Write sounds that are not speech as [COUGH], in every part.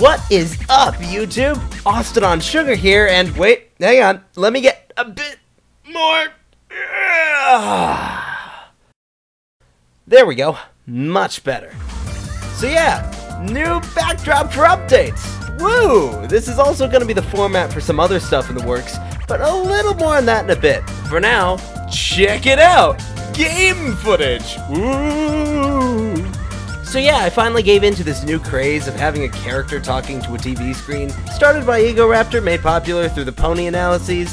What is up, YouTube? Austin on Sugar here, and wait, hang on, let me get a bit more. There we go, much better. So yeah, new backdrop for updates. Woo! This is also going to be the format for some other stuff in the works, but a little more on that in a bit. For now, check it out! Game footage! Woo! So yeah, I finally gave in to this new craze of having a character talking to a TV screen, started by Egoraptor, made popular through the pony analyses.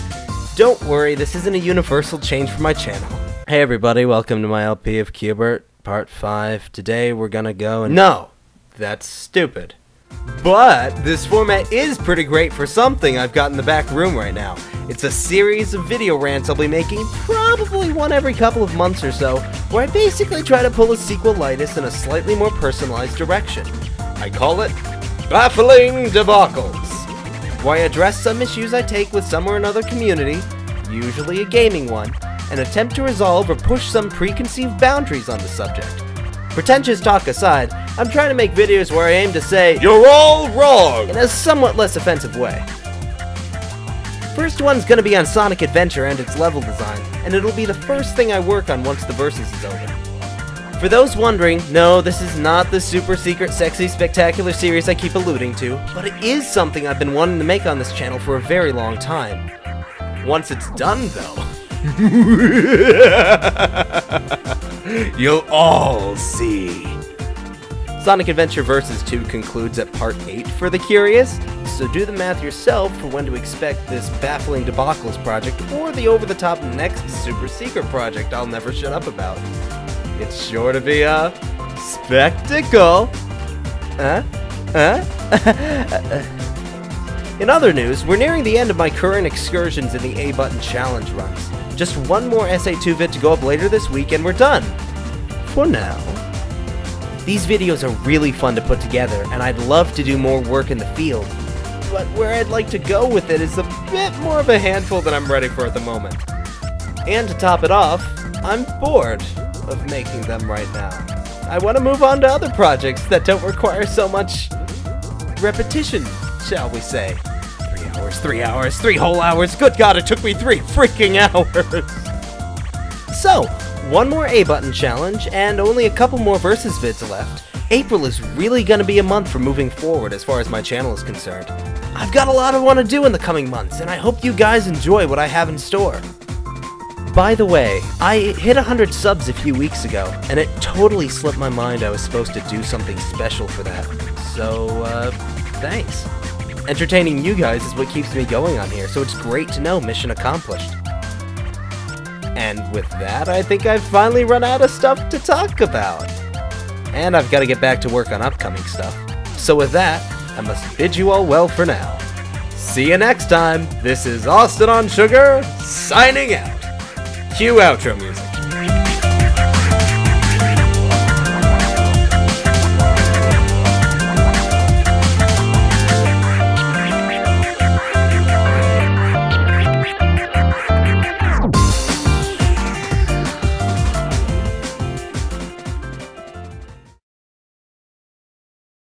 Don't worry, this isn't a universal change for my channel. Hey everybody, welcome to my LP of Cubert, part 5. Today we're gonna go and- No! That's stupid. But this format is pretty great for something I've got in the back room right now. It's a series of video rants I'll be making, probably one every couple of months or so, where I basically try to pull a sequelitis in a slightly more personalized direction. I call it Baffling Debacles, where I address some issues I take with some or another community, usually a gaming one, and attempt to resolve or push some preconceived boundaries on the subject. Pretentious talk aside, I'm trying to make videos where I aim to say, You're all wrong! in a somewhat less offensive way. First one's gonna be on Sonic Adventure and its level design, and it'll be the first thing I work on once the Versus is over. For those wondering, no, this is not the super secret, sexy, spectacular series I keep alluding to, but it is something I've been wanting to make on this channel for a very long time. Once it's done, though, [LAUGHS] you'll all see. Sonic Adventure Versus 2 concludes at part 8 for the curious, so do the math yourself for when to expect this baffling debacles project or the over the top next super secret project I'll never shut up about. It's sure to be a spectacle. Huh? Huh? [LAUGHS] In other news, we're nearing the end of my current excursions in the A button challenge runs. Just one more SA2 vid to go up later this week and we're done. For now. These videos are really fun to put together, and I'd love to do more work in the field. But where I'd like to go with it is a bit more of a handful than I'm ready for at the moment. And to top it off, I'm bored of making them right now. I want to move on to other projects that don't require so much repetition, shall we say. Three hours, three hours, three whole hours. Good God, it took me three freaking [LAUGHS] hours. So, one more A button challenge, and only a couple more versus vids left. April is really gonna be a month for moving forward as far as my channel is concerned. I've got a lot I want to do in the coming months, and I hope you guys enjoy what I have in store. By the way, I hit 100 subs a few weeks ago, and it totally slipped my mind I was supposed to do something special for that. So, uh, thanks. Entertaining you guys is what keeps me going on here, so it's great to know mission accomplished. And with that, I think I've finally run out of stuff to talk about. And I've got to get back to work on upcoming stuff. So with that, I must bid you all well for now. See you next time. This is Austin on Sugar, signing out. Cue outro music.